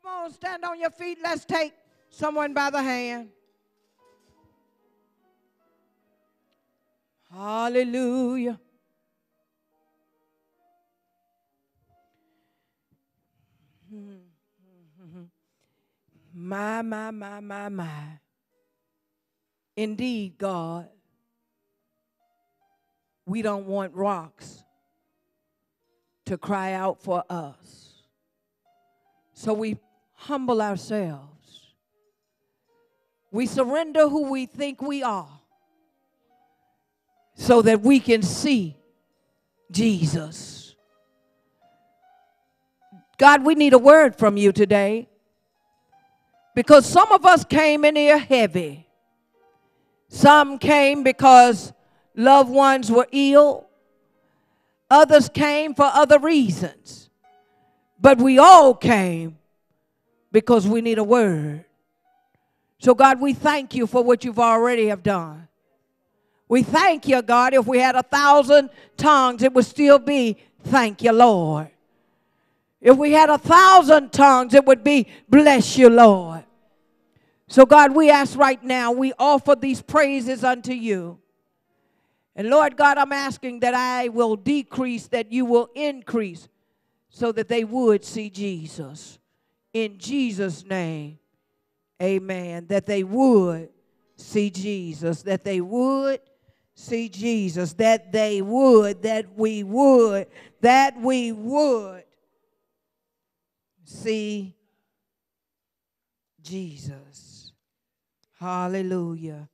Come on, stand on your feet. Let's take someone by the hand. Hallelujah. My, my, my, my, my. Indeed, God, we don't want rocks to cry out for us. So we humble ourselves. We surrender who we think we are so that we can see Jesus. God, we need a word from you today because some of us came in here heavy. Some came because loved ones were ill. Others came for other reasons. But we all came because we need a word. So, God, we thank you for what you've already have done. We thank you, God. If we had a thousand tongues, it would still be thank you, Lord. If we had a thousand tongues, it would be bless you, Lord. So, God, we ask right now, we offer these praises unto you. And Lord God, I'm asking that I will decrease, that you will increase, so that they would see Jesus. In Jesus' name, amen. That they would see Jesus, that they would see Jesus, that they would, that we would, that we would see Jesus. Hallelujah.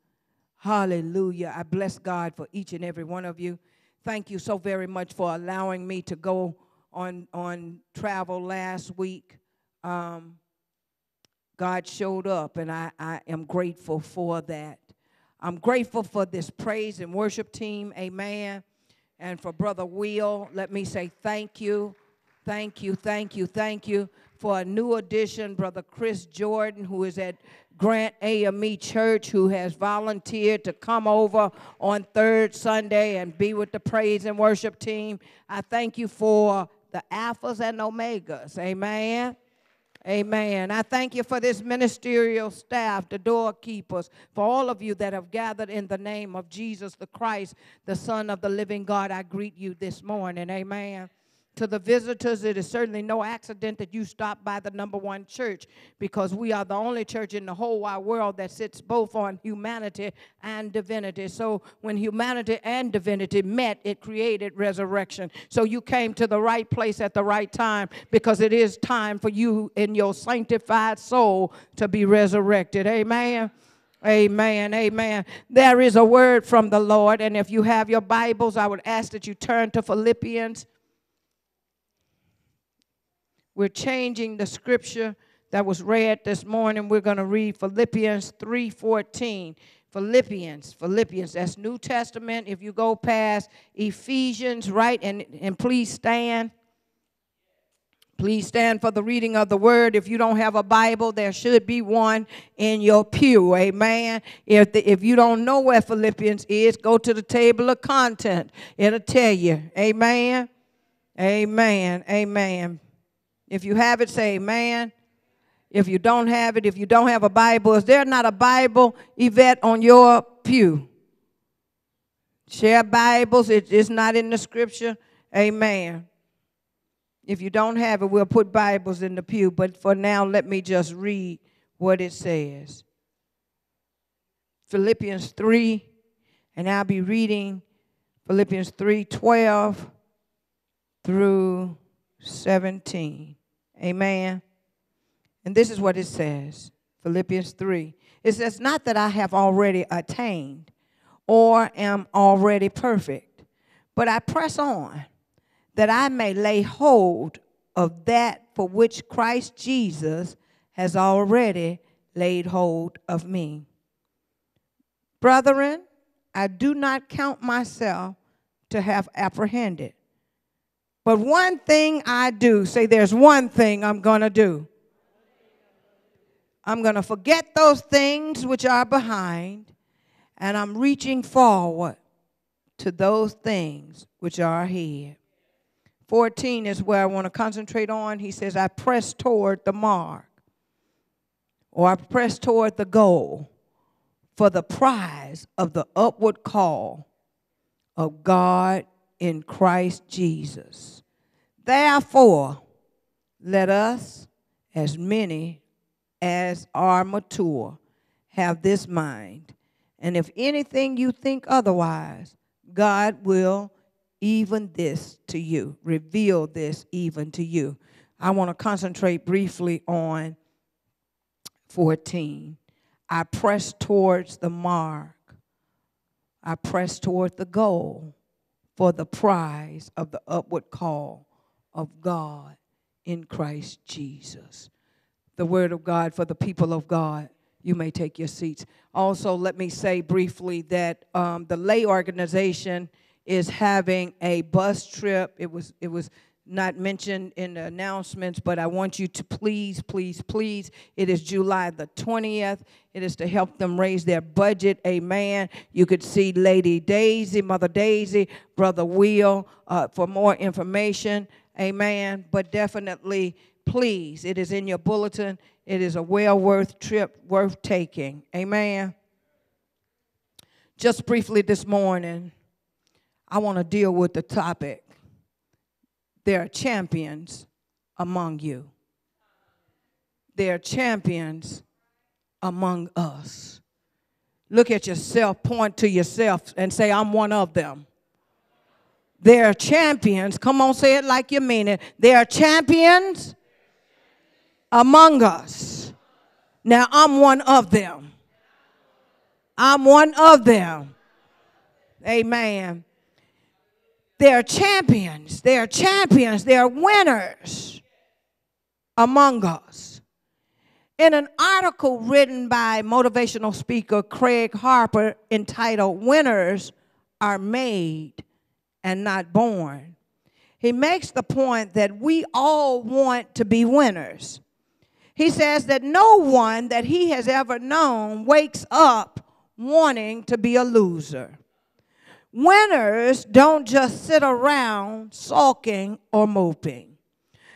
Hallelujah. I bless God for each and every one of you. Thank you so very much for allowing me to go on, on travel last week. Um, God showed up, and I, I am grateful for that. I'm grateful for this praise and worship team. Amen. And for Brother Will, let me say thank you. Thank you, thank you, thank you for a new addition, Brother Chris Jordan, who is at Grant AME Church, who has volunteered to come over on third Sunday and be with the praise and worship team. I thank you for the Alphas and Omegas. Amen. Amen. I thank you for this ministerial staff, the doorkeepers, for all of you that have gathered in the name of Jesus the Christ, the Son of the living God. I greet you this morning. Amen. To the visitors, it is certainly no accident that you stopped by the number one church because we are the only church in the whole wide world that sits both on humanity and divinity. So when humanity and divinity met, it created resurrection. So you came to the right place at the right time because it is time for you in your sanctified soul to be resurrected. Amen. Amen. Amen. There is a word from the Lord. And if you have your Bibles, I would ask that you turn to Philippians we're changing the scripture that was read this morning. We're going to read Philippians 3:14. Philippians, Philippians, that's New Testament. If you go past Ephesians, right, and, and please stand. Please stand for the reading of the word. If you don't have a Bible, there should be one in your pew. Amen. If, the, if you don't know where Philippians is, go to the table of content. It'll tell you. Amen. Amen. Amen. If you have it, say amen. If you don't have it, if you don't have a Bible, is there not a Bible, Yvette, on your pew? Share Bibles. It is not in the scripture. Amen. If you don't have it, we'll put Bibles in the pew. But for now, let me just read what it says. Philippians 3, and I'll be reading Philippians 3 12 through 17. Amen. And this is what it says Philippians 3. It says, Not that I have already attained or am already perfect, but I press on that I may lay hold of that for which Christ Jesus has already laid hold of me. Brethren, I do not count myself to have apprehended. But one thing I do, say, there's one thing I'm going to do. I'm going to forget those things which are behind, and I'm reaching forward to those things which are ahead. 14 is where I want to concentrate on. He says, I press toward the mark or I press toward the goal for the prize of the upward call of God in Christ Jesus. Therefore, let us, as many as are mature, have this mind. And if anything you think otherwise, God will even this to you, reveal this even to you. I want to concentrate briefly on 14. I press towards the mark. I press toward the goal for the prize of the upward call of God in Christ Jesus. The word of God for the people of God. You may take your seats. Also, let me say briefly that um, the lay organization is having a bus trip. It was it was not mentioned in the announcements, but I want you to please, please, please. It is July the 20th. It is to help them raise their budget. Amen. You could see Lady Daisy, Mother Daisy, Brother Will uh, for more information. Amen. But definitely, please, it is in your bulletin. It is a well worth trip, worth taking. Amen. Just briefly this morning, I want to deal with the topic there are champions among you. There are champions among us. Look at yourself, point to yourself, and say, I'm one of them. There are champions. Come on, say it like you mean it. There are champions among us. Now, I'm one of them. I'm one of them. Amen. There are champions. They are champions. They are winners among us. In an article written by motivational speaker Craig Harper entitled Winners Are Made and Not Born, he makes the point that we all want to be winners. He says that no one that he has ever known wakes up wanting to be a loser. Winners don't just sit around sulking or moping.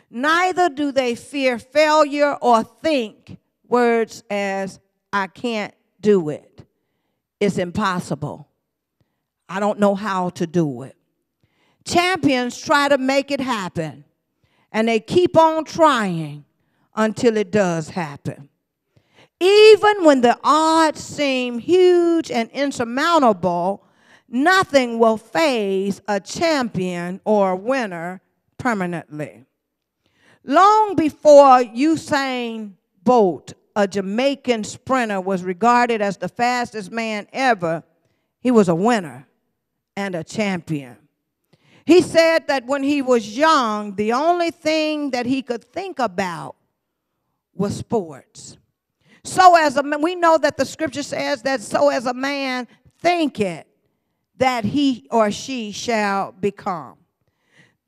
Neither do they fear failure or think words as, I can't do it. It's impossible. I don't know how to do it. Champions try to make it happen, and they keep on trying until it does happen. Even when the odds seem huge and insurmountable, Nothing will phase a champion or a winner permanently. Long before Usain Bolt, a Jamaican sprinter, was regarded as the fastest man ever, he was a winner and a champion. He said that when he was young, the only thing that he could think about was sports. So as a man, we know that the scripture says that so as a man thinketh, that he or she shall become.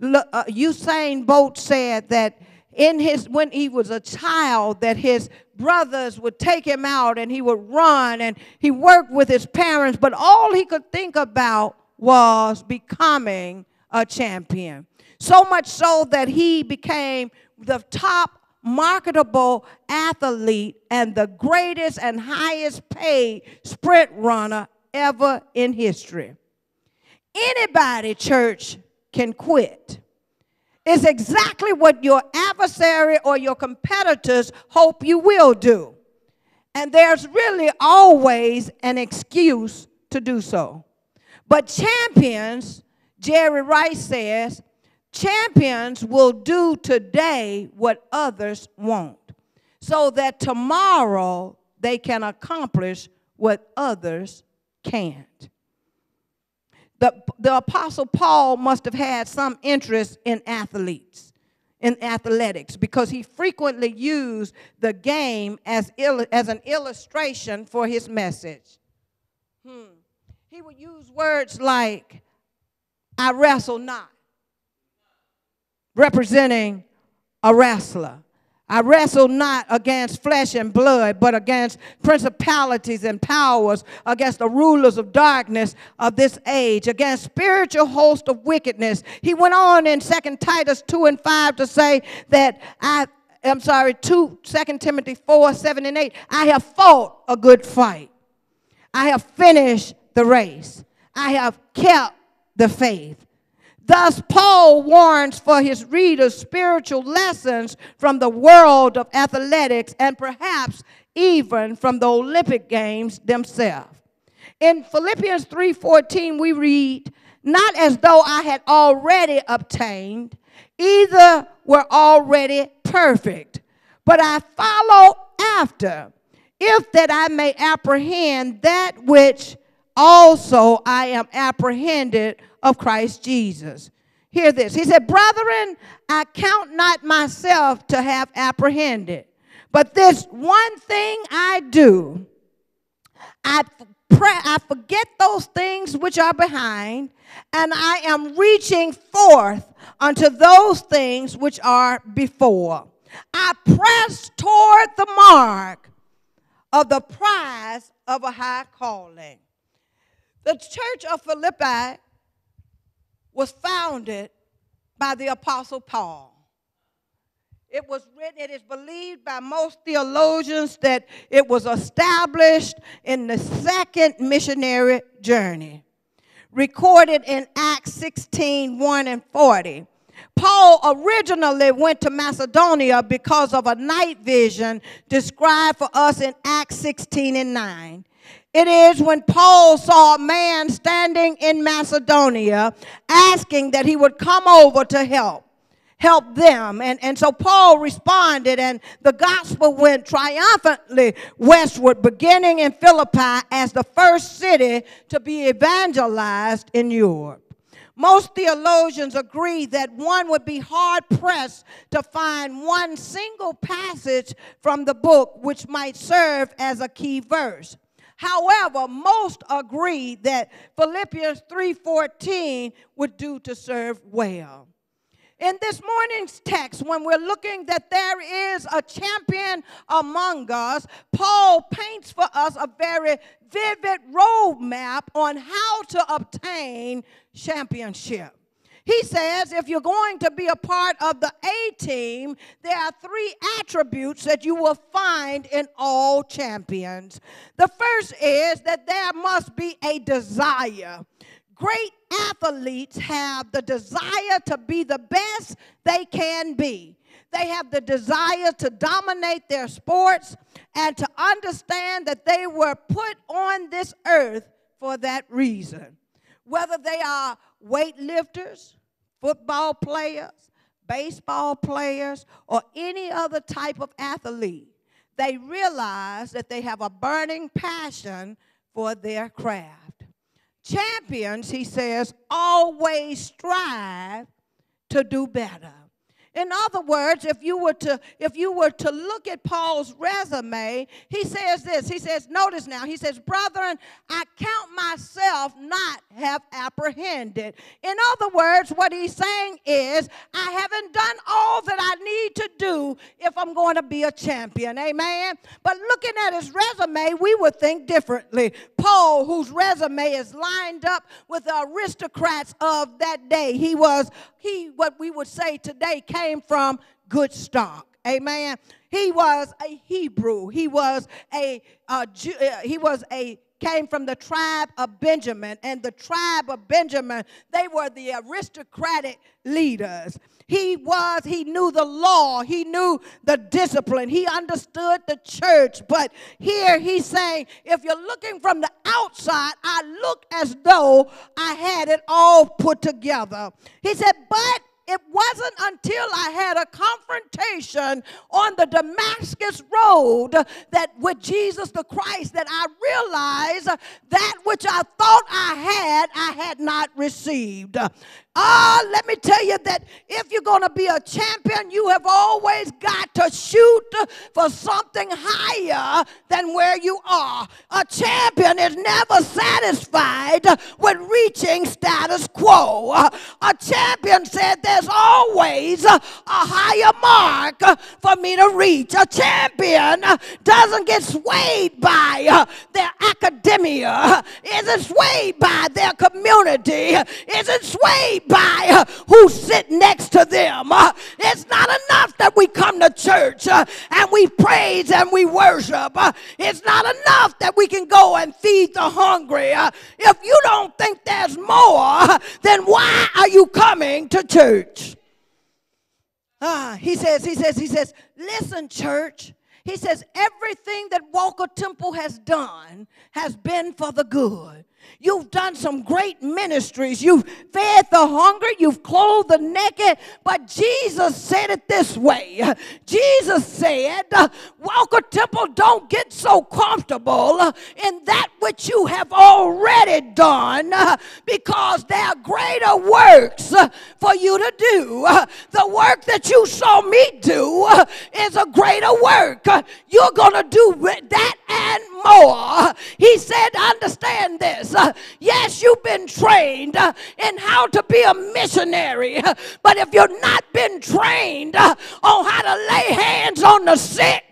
Uh, Usain Bolt said that in his when he was a child that his brothers would take him out and he would run and he worked with his parents but all he could think about was becoming a champion so much so that he became the top marketable athlete and the greatest and highest paid sprint runner ever in history Anybody, church, can quit. It's exactly what your adversary or your competitors hope you will do. And there's really always an excuse to do so. But champions, Jerry Rice says, champions will do today what others won't, so that tomorrow they can accomplish what others can't the, the Apostle Paul must have had some interest in athletes, in athletics, because he frequently used the game as, il- as an illustration for his message. Hmm. He would use words like, I wrestle not, representing a wrestler. I wrestle not against flesh and blood, but against principalities and powers, against the rulers of darkness of this age, against spiritual hosts of wickedness. He went on in Second Titus 2 and 5 to say that I I'm sorry, 2, 2 Timothy 4, 7 and 8. I have fought a good fight. I have finished the race. I have kept the faith. Thus, Paul warns for his readers spiritual lessons from the world of athletics and perhaps even from the Olympic Games themselves. In Philippians 3:14 we read, "Not as though I had already obtained, either were already perfect, but I follow after, if that I may apprehend that which also I am apprehended of Christ Jesus. Hear this. He said, Brethren, I count not myself to have apprehended, but this one thing I do, I pray, I forget those things which are behind, and I am reaching forth unto those things which are before. I press toward the mark of the prize of a high calling. The church of Philippi was founded by the Apostle Paul. It was written, it is believed by most theologians that it was established in the second missionary journey, recorded in Acts 16 1 and 40. Paul originally went to Macedonia because of a night vision described for us in Acts 16 and 9. It is when Paul saw a man standing in Macedonia asking that he would come over to help help them. And, and so Paul responded, and the gospel went triumphantly westward, beginning in Philippi as the first city to be evangelized in Europe. Most theologians agree that one would be hard pressed to find one single passage from the book which might serve as a key verse. However, most agree that Philippians 3:14 would do to serve well. In this morning's text, when we're looking that there is a champion among us, Paul paints for us a very vivid roadmap on how to obtain championship. He says if you're going to be a part of the A team, there are three attributes that you will find in all champions. The first is that there must be a desire. Great athletes have the desire to be the best they can be. They have the desire to dominate their sports and to understand that they were put on this earth for that reason. Whether they are weightlifters, football players, baseball players, or any other type of athlete, they realize that they have a burning passion for their craft. Champions, he says, always strive to do better. In other words, if you were to if you were to look at Paul's resume, he says this. He says, notice now, he says, "Brethren, I count myself not have apprehended." In other words, what he's saying is, I haven't done all that I need to do if I'm going to be a champion. Amen. But looking at his resume, we would think differently. Paul, whose resume is lined up with the aristocrats of that day, he was he what we would say today came from good stock. Amen. He was a Hebrew. He was a, a Jew, uh, he was a came from the tribe of Benjamin and the tribe of Benjamin they were the aristocratic leaders. He was he knew the law, he knew the discipline. He understood the church. But here he's saying if you're looking from the outside, I look as though I had it all put together. He said, "But it wasn't until I had a confrontation on the Damascus road that with Jesus the Christ that I realized that which I thought I had, I had not received. Ah, let me tell you that if you're going to be a champion, you have always got to shoot for something higher than where you are. A champion is never satisfied with reaching status quo. A champion said, There's there's always a higher mark for me to reach. A champion doesn't get swayed by their academia, isn't swayed by their community, isn't swayed by uh, who's sitting next to them. Uh, it's not enough that we come to church uh, and we praise and we worship. It's not enough that we can go and feed the hungry. If you don't think there's more, then why are you coming to church? Ah, he says, he says, he says, listen, church. He says, everything that Walker Temple has done has been for the good. You've done some great ministries. You've fed the hungry. You've clothed the naked. But Jesus said it this way Jesus said, Walker Temple, don't get so comfortable in that which you have already done because there are greater works for you to do. The work that you saw me do is a greater work. You're going to do that and more. He said, understand this. Yes, you've been trained uh, in how to be a missionary, uh, but if you've not been trained uh, on how to lay hands on the sick,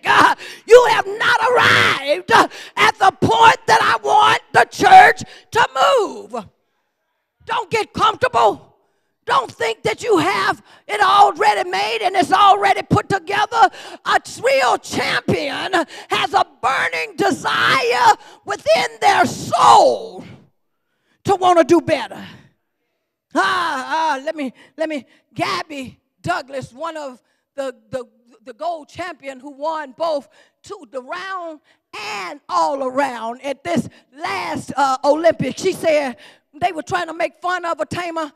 you have not arrived at the point that I want the church to move. Don't get comfortable. Don't think that you have it already made and it's already put together. A real champion has a burning desire within their soul to want to do better. Ah, ah, let me, let me, Gabby Douglas, one of the, the, the gold champion who won both to the round and all around at this last uh, Olympics. She said, they were trying to make fun of tamer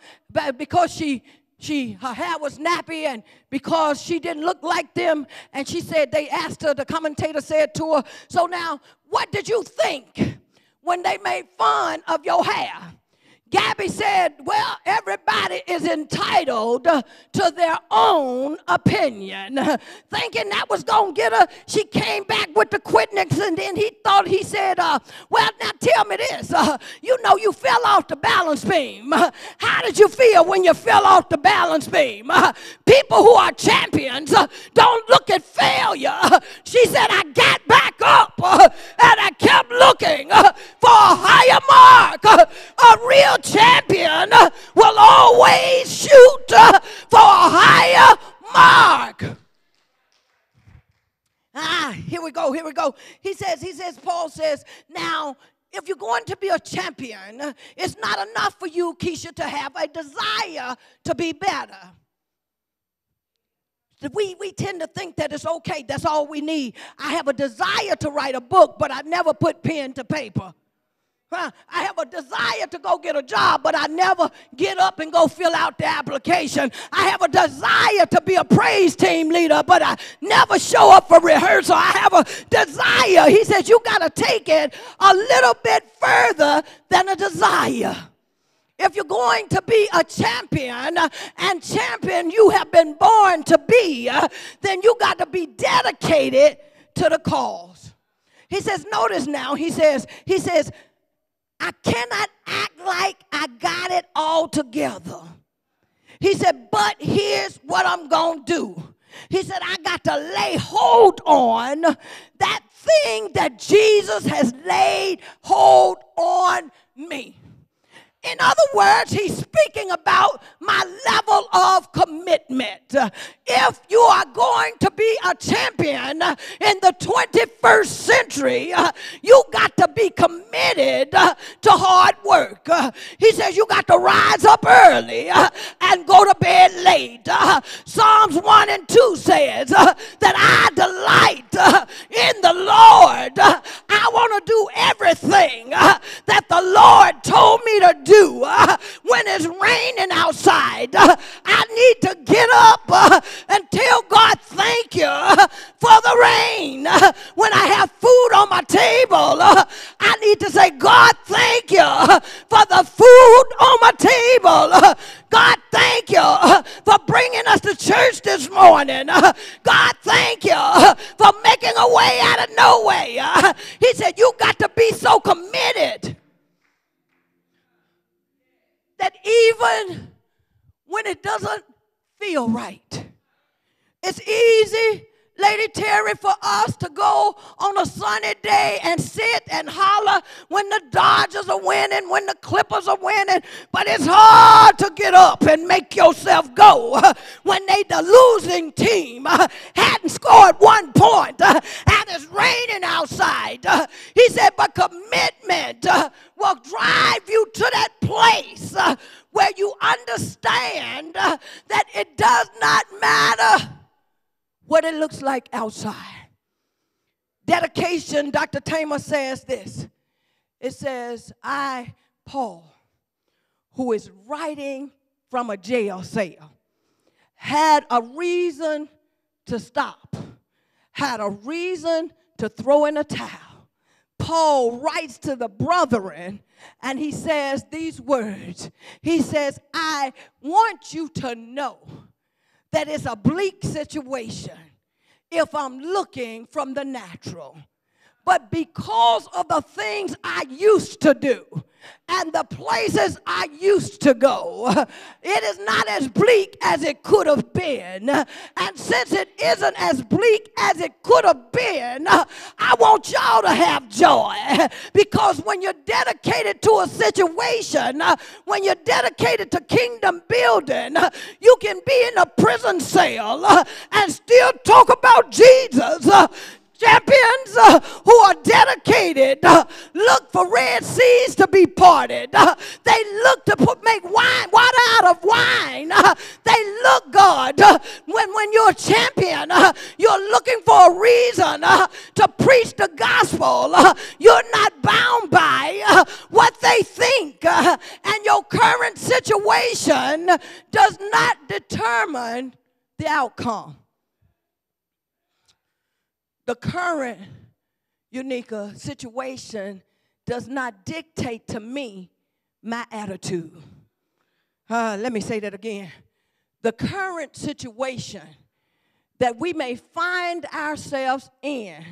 because she she her hair was nappy and because she didn't look like them. And she said they asked her the commentator said to her so now what did you think when they made fun of your hair Gabby said, Well, everybody is entitled to their own opinion. Thinking that was going to get her, she came back with the quitnix and then he thought, he said, uh, Well, now tell me this. Uh, you know, you fell off the balance beam. How did you feel when you fell off the balance beam? people who are champions uh, don't look at failure. She said, I got back up uh, and I kept looking uh, for a higher mark, a real champion will always shoot for a higher mark. Ah, here we go, here we go. He says, he says, Paul says, now if you're going to be a champion, it's not enough for you, Keisha, to have a desire to be better. We, we tend to think that it's okay, that's all we need. I have a desire to write a book, but I never put pen to paper. I have a desire to go get a job, but I never get up and go fill out the application. I have a desire to be a praise team leader, but I never show up for rehearsal. I have a desire. He says, You got to take it a little bit further than a desire. If you're going to be a champion, uh, and champion you have been born to be, uh, then you got to be dedicated to the cause. He says, Notice now, he says, He says, I cannot act like I got it all together. He said, but here's what I'm going to do. He said, I got to lay hold on that thing that Jesus has laid hold on me. In other words, he's speaking about my level of commitment. If you are going to be a champion in the 21st century, you got to be committed to hard work. He says you got to rise up early and go to bed late. Psalms 1 and 2 says that I delight in the Lord. I want to do everything that the Lord told me to do do when it's raining outside. I need to get up and tell God thank you for the rain. When I have food on my table, I need to say, God, thank you for the food on my table. God, thank you for bringing us to church this morning. God, thank you for making a way out of no way. He said, You got to be so committed that even when it doesn't feel right. It's easy Lady Terry, for us to go on a sunny day and sit and holler when the Dodgers are winning, when the Clippers are winning, but it's hard to get up and make yourself go when they the losing team hadn't scored one point and it's raining outside. He said, but commitment will drive you to that place where you understand that it does not matter what it looks like outside. Dedication, Dr. Tamer says this. It says, I, Paul, who is writing from a jail cell, had a reason to stop, had a reason to throw in a towel. Paul writes to the brethren and he says these words. He says, I want you to know that it's a bleak situation if I'm looking from the natural. But because of the things I used to do and the places I used to go, it is not as bleak as it could have been. And since it isn't as bleak as it could have been, I want y'all to have joy. Because when you're dedicated to a situation, when you're dedicated to kingdom building, you can be in a prison cell and still talk about Jesus champions uh, who are dedicated uh, look for red seas to be parted. Uh, they look to put make wine water out of wine. Uh, they look God uh, when when you're a champion, uh, you're looking for a reason to preach the gospel. you're not bound by what they think, and your current situation does not determine the outcome the current unique situation does not dictate to me my attitude. Uh, let me say that again. The current situation that we may find ourselves in,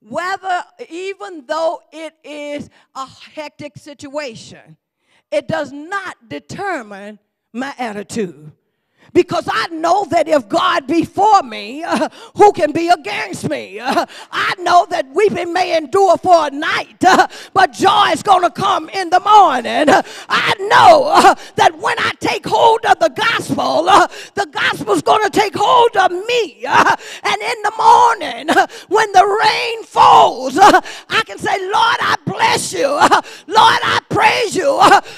whether even though it is a hectic situation, it does not determine my attitude because I know that if God be for me, uh, who can be against me? Uh, I know that weeping may endure for a night, uh, but joy is going to come in the morning. I know that when I take hold of the gospel, the gospel is going to take hold of me. And in the morning, when the rain falls, I can say, Lord, I bless you. Lord, I praise you.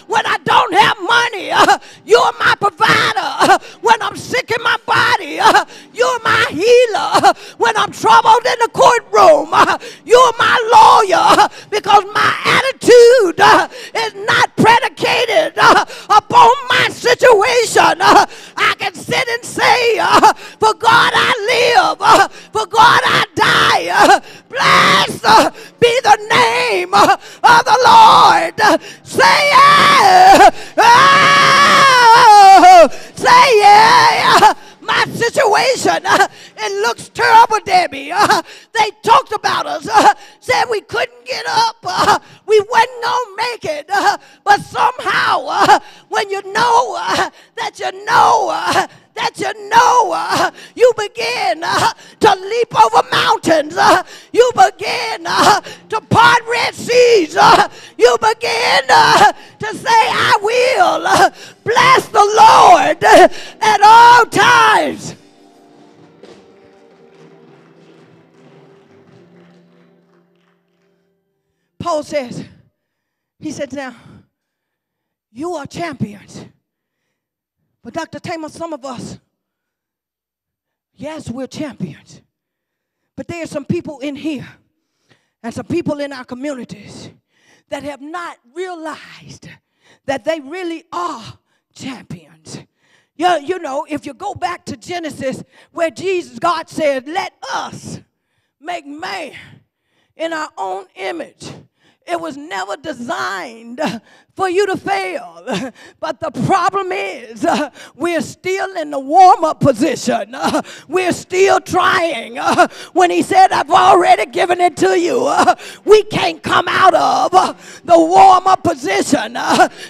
when I don't have money, you're my provider when I'm sick in my body. Uh, you're my healer. Uh, when I'm troubled in the courtroom, uh, you're my lawyer uh, because my attitude uh, is not predicated uh, upon my situation. I can sit and say, For God I live, for God I die. Blessed be the name of the Lord. Say it. Oh, say yeah, my situation, uh, it looks terrible, Debbie. Uh, they talked about us, uh, said we couldn't get up, we wasn't gonna make it. But somehow, when you know that you know that you know uh, you begin uh, to leap over mountains. Uh, you begin to part red seas. you begin to say, I will bless the Lord at all times. Paul says, he said, now, you are champions. But Dr. Tamer, some of us, yes, we're champions. But there are some people in here and some people in our communities that have not realized that they really are champions. You, you know, if you go back to Genesis where Jesus, God said, let us make man in our own image. It was never designed for you to fail. But the problem is, we're still in the warm up position. We're still trying. When he said, I've already given it to you, we can't come out of the warm up position.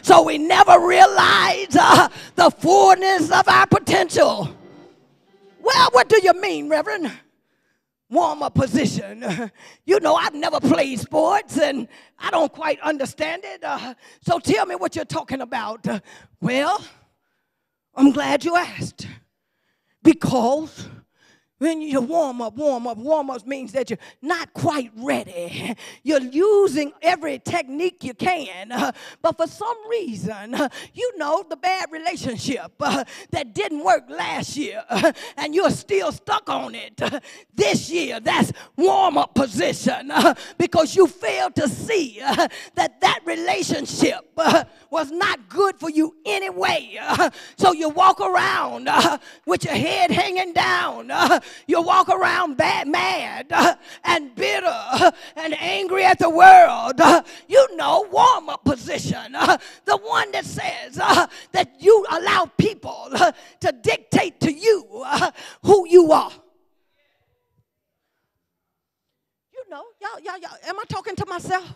so we never realize the fullness of our potential. Well, what do you mean, Reverend? Warm up position. You know, I've never played sports and I don't quite understand it. Uh, so tell me what you're talking about. Uh, well, I'm glad you asked because when you warm up, warm up, warm up means that you're not quite ready. You're using every technique you can, uh, but for some reason, uh, you know the bad relationship uh, that didn't work last year, uh, and you're still stuck on it uh, this year. That's warm up position uh, because you failed to see that that relationship was not good for you anyway. so you walk around with your head hanging down you walk around bad, mad uh, and bitter uh, and angry at the world. Uh, you know, warm up position. The one that says that you allow people to dictate to you who you are. You know, y'all, y'all, y'all, am I talking to myself?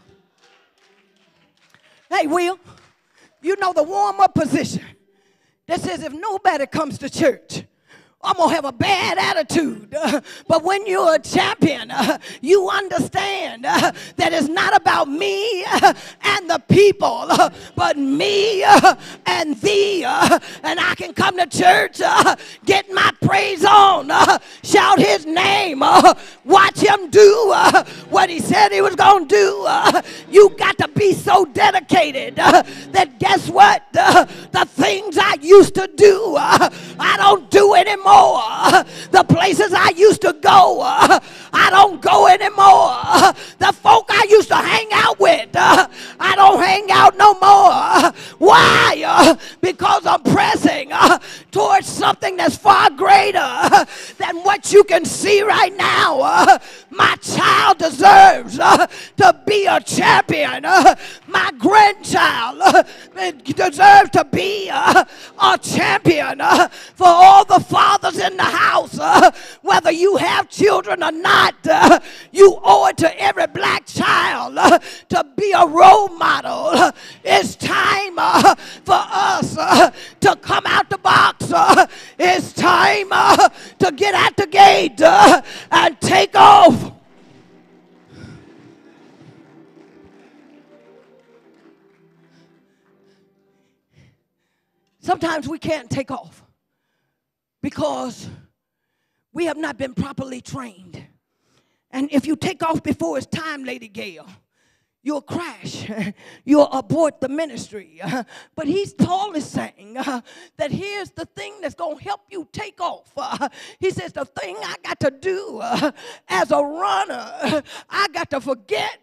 Hey, Will, you know the warm up position that says if nobody comes to church, I'm gonna have a bad attitude. But when you're a champion, you understand that it's not about me and the people, but me and thee. and I can come to church, get my praise on, shout his name, watch him do what he said he was gonna do. you got to be so dedicated that guess what? the things I used to do, I don't do anymore anymore. The places I used to go, I don't go anymore. The folk I used to hang out with, I don't hang out no more. Why? Because I'm pressing towards something that's far greater than what you can see right now. My child deserves to be a champion. My grandchild deserves to be a champion for all the fathers in the house. Uh, whether you have children or not, uh, you owe it to every black child uh, to be a role model. It's time for us to come out the box. It's time to get out the gate and take off. Sometimes we can't take off because we have not been properly trained. And if you take off before it's time, Lady Gail, you'll crash, you'll abort the ministry. But he's is saying that here's the thing that's going to help you take off. He says the thing I got to do as a runner, I got to forget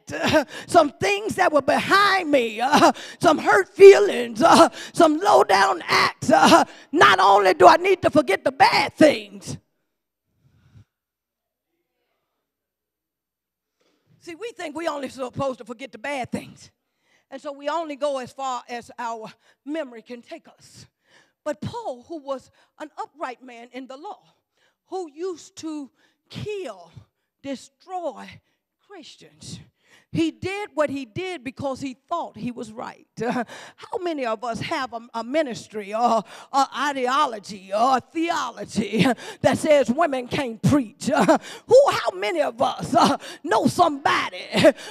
some things that were behind me, some hurt feelings, some low down acts. not only do I need to forget the bad things. See, we think we only supposed to forget the bad things. And so we only go as far as our memory can take us. But Paul, who was an upright man in the law, who used to kill, destroy Christians, he did what he did because he thought he was right. How many of us have a, a ministry or, or, ideology or theology that says women can't preach? Who, how many of us uh, know somebody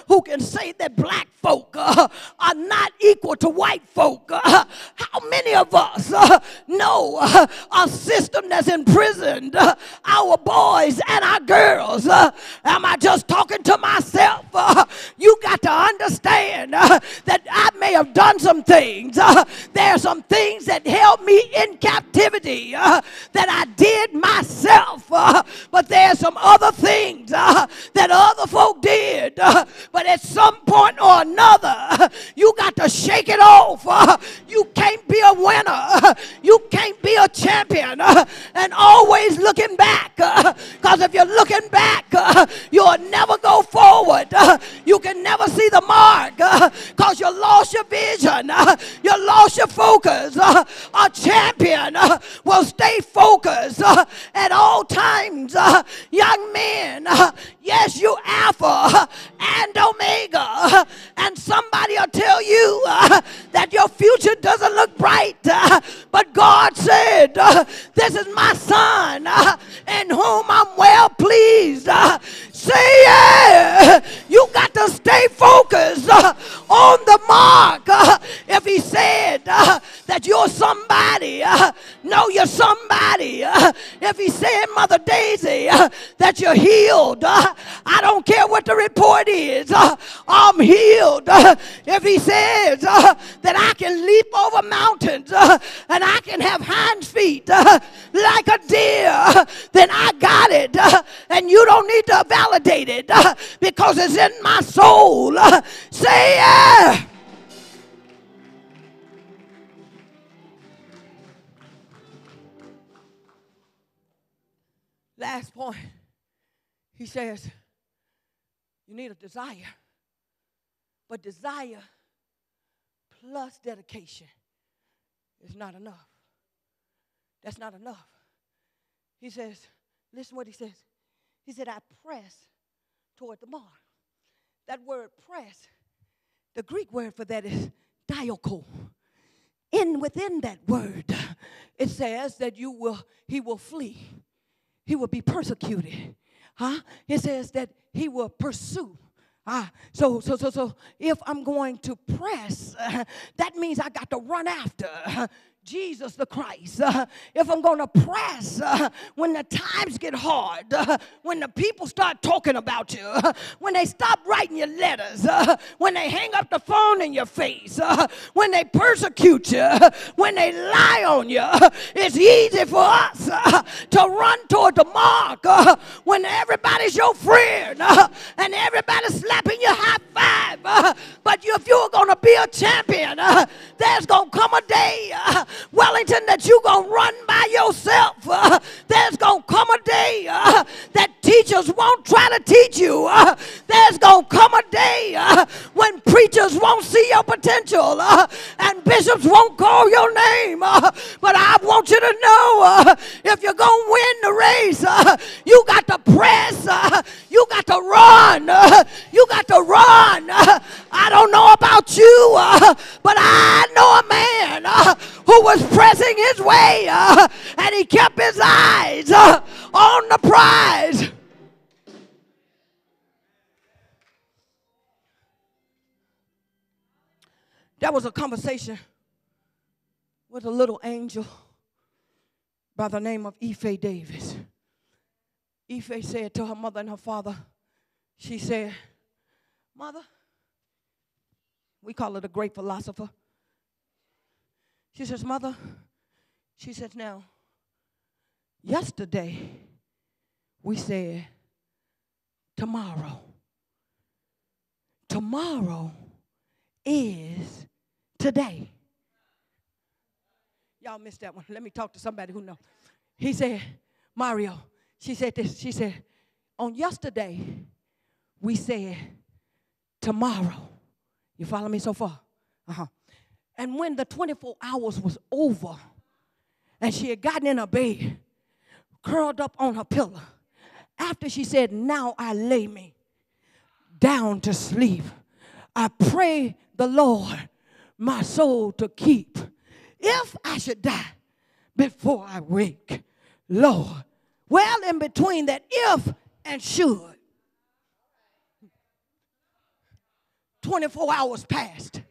who can say that black folk uh, are not equal to white folk? How many of us uh, know a system that's imprisoned our boys and our girls? am I just talking to myself? You got to understand uh, that I may have done some things. Uh, there are some things that held me in captivity uh, that I did myself. Uh, but there are some other things uh, that other folk did. Uh, but at some point or another, you got to shake it off. you can't be a winner. you can't be a champion and always looking back. Because if you're looking back, you'll never go forward. you can never see the mark because uh, you lost your vision, uh, you lost your focus. Uh, a champion uh, will stay focused uh, at all times. Uh, young men, yes, you Alpha and Omega, and somebody will tell you that your future doesn't look bright. But God said, This is my son in whom I'm well pleased. Uh, say yeah. You got to stay focused uh, on the mark. if he said that you're somebody, know you're somebody. if he said, Mother Daisy, that you're healed, I don't care what the report is. I'm healed. if he says that I can leap over mountains and I can have hind feet like a deer, then I got it. and you don't need to validate it because it's in my soul. say yeah. Last point. He says, you need a desire. But desire plus dedication is not enough. That's not enough. He says, listen what he says. He said, I press toward the mark. That word press, the Greek word for that is dioko. In within that word, it says that you will, he will flee. He will be persecuted. Huh? It says that he will pursue. Ah, so so so so if I'm going to press, uh, that means I got to run after. Uh, Jesus the Christ. Uh, if I'm going to press uh, when the times get hard, uh, when the people start talking about you, uh, when they stop writing your letters, uh, when they hang up the phone in your face, uh, when they persecute you, when they lie on you, it's easy for us to run toward the mark when everybody's your friend and everybody's slapping you high five. but if you're going to be a champion, there's going to come a day Wellington, that you're going to run by yourself. Uh, there's going to come a day uh, that teachers won't try to teach you. Uh, there's going to come a day uh, when preachers won't see your potential uh, and bishops won't call your name. Uh, but I want you to know if you're going to win the race, you got to press, you got to run, you got to run. I don't know about you, but I know a man who was pressing his way uh, and he kept his eyes uh, on the prize. That was a conversation with a little angel by the name of Ife Davis. Ife said to her mother and her father, she said, Mother, we call her the great philosopher. She says, Mother, she says, now, yesterday we said tomorrow. Tomorrow is today. Y'all missed that one. Let me talk to somebody who knows. He said, Mario, she said this. She said, on yesterday, we said tomorrow. You follow me so far? Uh huh. And when the 24 hours was over, and she had gotten in her bed, curled up on her pillow, after she said, Now I lay me down to sleep, I pray the Lord my soul to keep. If I should die before I wake, Lord, well, in between that if and should, 24 hours passed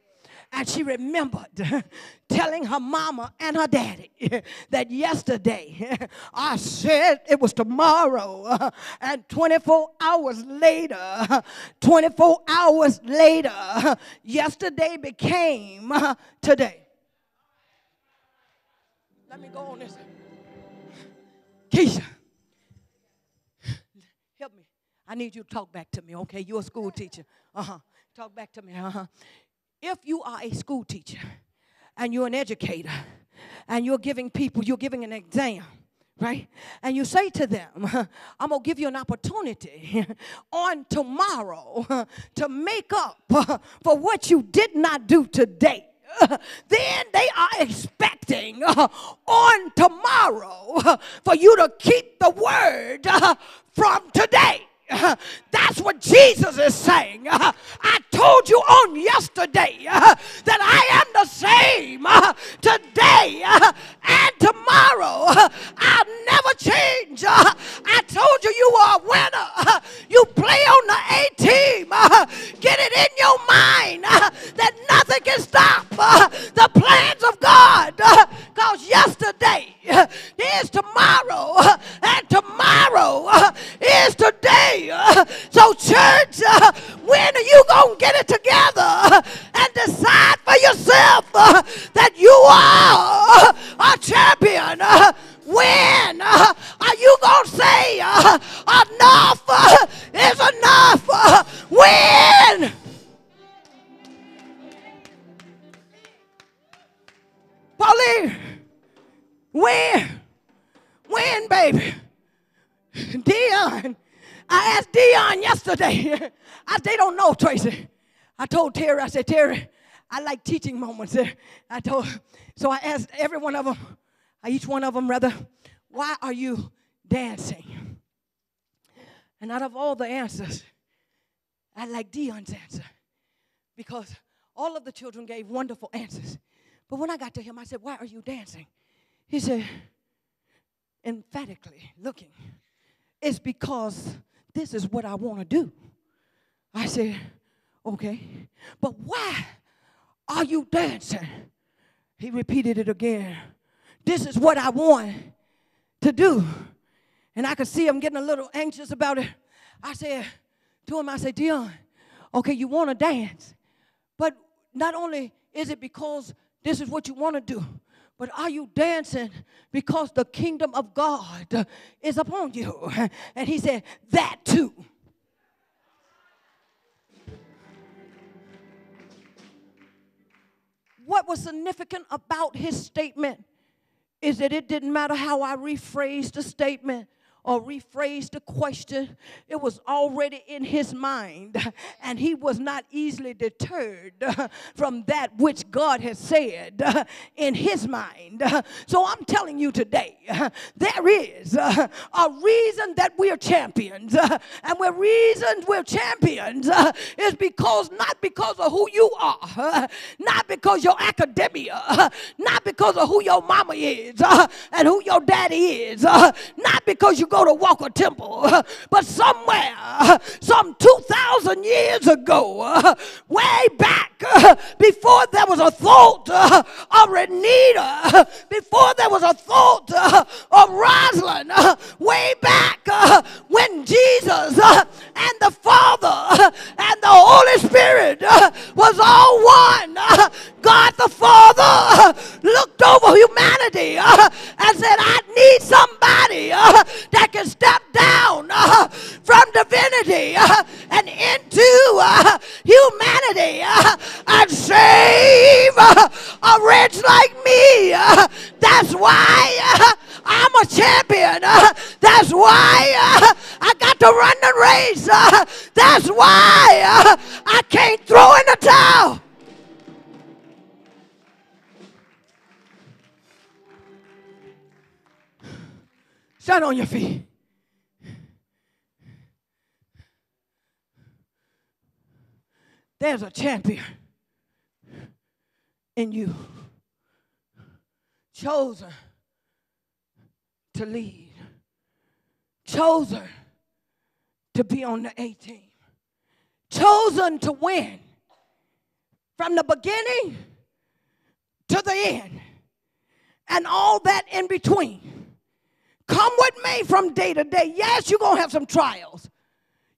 and she remembered telling her mama and her daddy that yesterday I said it was tomorrow, and 24 hours later, 24 hours later, yesterday became today. Let me go on this. Keisha, help me. I need you to talk back to me, okay? You're a school teacher. Uh huh. Talk back to me. Uh huh if you are a school teacher and you're an educator and you're giving people, you're giving an exam, right? And you say to them, I'm going to give you an opportunity on tomorrow to make up for what you did not do today. then they are expecting on tomorrow for you to keep the word from today. That's what Jesus is saying. I told you on yesterday that I am the same today and tomorrow. I'll never change. I told you you are a winner. You play on the A team. Get it in your mind that nothing can stop the plans of God. Because yesterday is tomorrow, and tomorrow is today. So, church, when are you going to get it together and decide for yourself that you are a champion? When are you going to say enough is enough? When? Pauline, when? When, baby? Dion, I asked Dion yesterday. I, they don't know, Tracy. I told Terry, I said, Terry, I like teaching moments. I told, so I asked every one of them, uh, each one of them rather, why are you dancing? And out of all the answers, I like Dion's answer because all of the children gave wonderful answers. But when I got to him, I said, Why are you dancing? He said, emphatically looking, It's because this is what I want to do. I said, Okay, but why are you dancing? He repeated it again. This is what I want to do. And I could see him getting a little anxious about it. I said to him, I said, Dion, okay, you want to dance, but not only is it because this is what you want to do, but are you dancing because the kingdom of God is upon you? And he said, That too. What was significant about his statement is that it didn't matter how I rephrased the statement, or rephrase the question. It was already in his mind, and he was not easily deterred from that which God has said in his mind. So I'm telling you today, there is a reason that we're champions, and the reason we're champions is because not because of who you are, not because your academia, not because of who your mama is and who your daddy is, not because you go to Walker Temple, but somewhere, some 2,000 years ago, way back, before there was a thought of Renita, before there was a thought of Rosalynn, way back when Jesus and the Father and the Holy Spirit was all one. God the Father looked over humanity and said, I need somebody that can step down uh, from divinity uh, and into uh, humanity uh, and save uh, a wretch like me. Uh, that's why I'm a champion. that's why I got to run the race. that's why Stand on your feet. There's a champion in you, chosen to lead, chosen to be on the A team, chosen to win from the beginning to the end, and all that in between. Come with me from day to day. Yes, you're going to have some trials.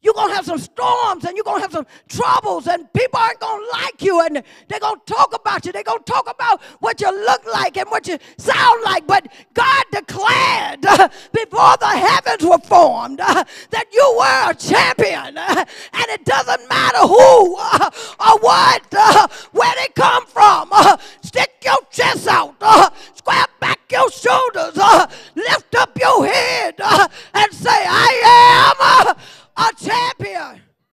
You're going to have some storms and you're going to have some troubles, and people aren't going to like you, and they're going to talk about you. They're going to talk about what you look like and what you sound like. But God declared uh, before the heavens were formed uh, that you were a champion, uh, and it doesn't matter who uh, or what, uh, where they come from. Uh, stick your chest out, square back your shoulders, lift up your head, and say, I am a champion.